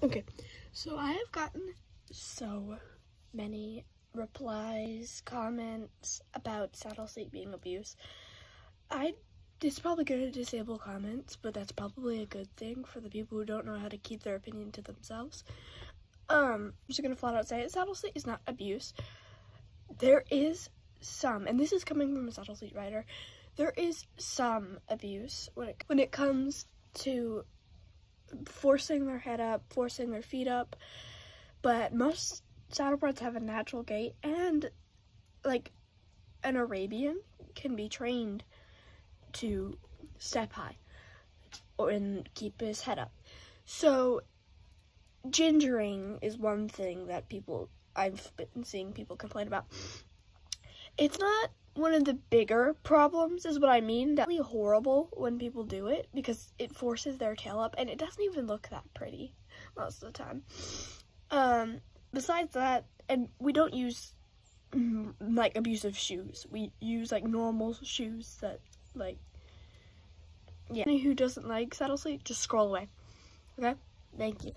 Okay, so I have gotten so many replies, comments about saddle seat being abuse. I it's probably going to disable comments, but that's probably a good thing for the people who don't know how to keep their opinion to themselves. Um, I'm just gonna flat out say it. Saddle seat is not abuse. There is some, and this is coming from a saddle seat writer. There is some abuse when it when it comes to forcing their head up, forcing their feet up. But most saddlebreds have a natural gait, and like an Arabian can be trained to step high or and keep his head up. So gingering is one thing that people I've been seeing people complain about. It's not one of the bigger problems is what I mean. That's really horrible when people do it because it forces their tail up and it doesn't even look that pretty most of the time. Um, besides that, and we don't use mm, like abusive shoes. We use like normal shoes that like yeah. Who doesn't like saddle seat, just scroll away. Okay? Thank you.